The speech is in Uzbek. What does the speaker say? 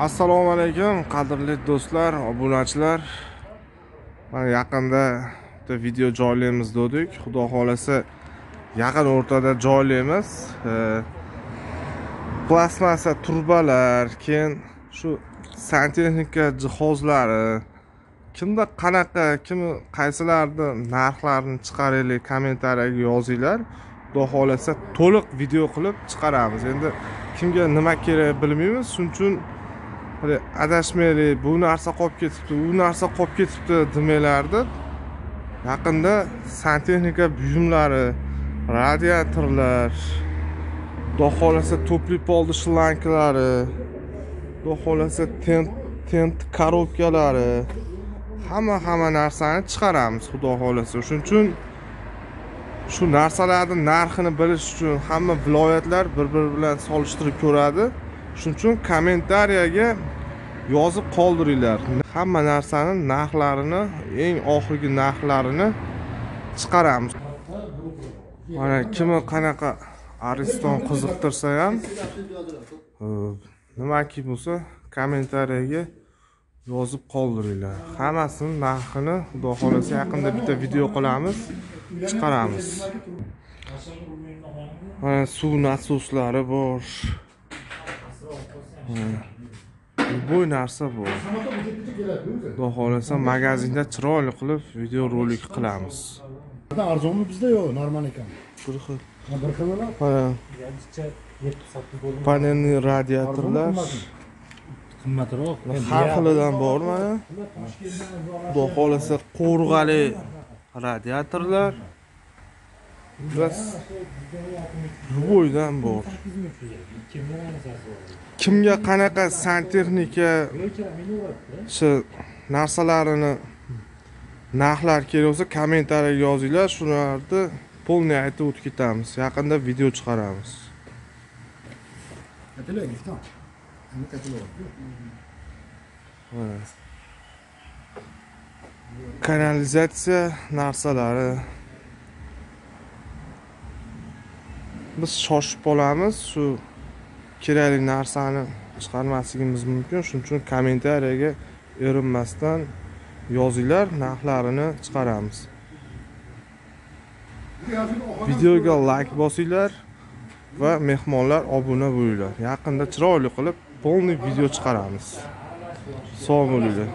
assalomu alaykum qadrli do'stlar obunachilar. Mana yaqinda bitta video joylaymiz dedik xudo xohlasa yaqin o'rtada joylaymiz plastmassa turbalar keyin shu santexnika jihozlari. Kimda qanaqa kim qaysilarni narxlarini chiqaraylik kommentariyaga yozinglar. Xudo xohlasa to'liq video qilib chiqaramiz. Endi kimga nima kerak bilmaymiz. Shuning uchun adashmaylik bu narsa qolib ketibdi u narsa qolib ketibdi demanglar yaqinda santexnika buyumlari radiatorlar xudo xohlasa to'pli poldi shlanklari xudo xohlasa tent tent korobkalari. Hamma hamma narsani chiqaramiz xudo xohlasa. Shuning uchun shu narsalarni narxini bilish uchun hamma viloyatlar bir biri bilan solishtirib ko'radi. Shuning uchun kommentariyaga yozib qoldiringlar. Hamma narsani narxlarini eng oxirgi narxlarini chiqaramiz. Mana kimni qanaqa ariston qiziqtirsa ham e, nimaki bo'lsa kommentariyaga yozib qoldiringlar. Hammasini narxini xudo xohlasa yaqinda bitta video qilamiz chiqaramiz. Mana suv nasoslari bor. Любой narsa bor xudo xohlasa magazinda chiroyli qilib video rolik qilamiz. Arzonmi bizda yo'q normal ekan? Bir xil. Ha, bir xil panelli radiatorlar. Qimmatroq. Har xilidan bor mana xudo xohlasa qo'rg'ali radiatorlar bas любойdan bor. Kimga qanaqa santexnika shu narsalarini narxlar kerak bo'lsa kommentariyaga yozinglar. Shularni полный aytib o'tib ketamiz. Yaqinda video chiqaramiz. Kanalizatsiya narsalari biz shoshib qolamiz. Shu kerakli narsani chiqarmasligimiz mumkin. Shuning uchun kommentariyaga erinmasdan yozinglar narxlarini chiqaramiz. Videoga layk bosinglar va mehmonlar obuna bo'linglar. Yaqinda chiroyli qilib полный video chiqaramiz. Sog' bo'linglar.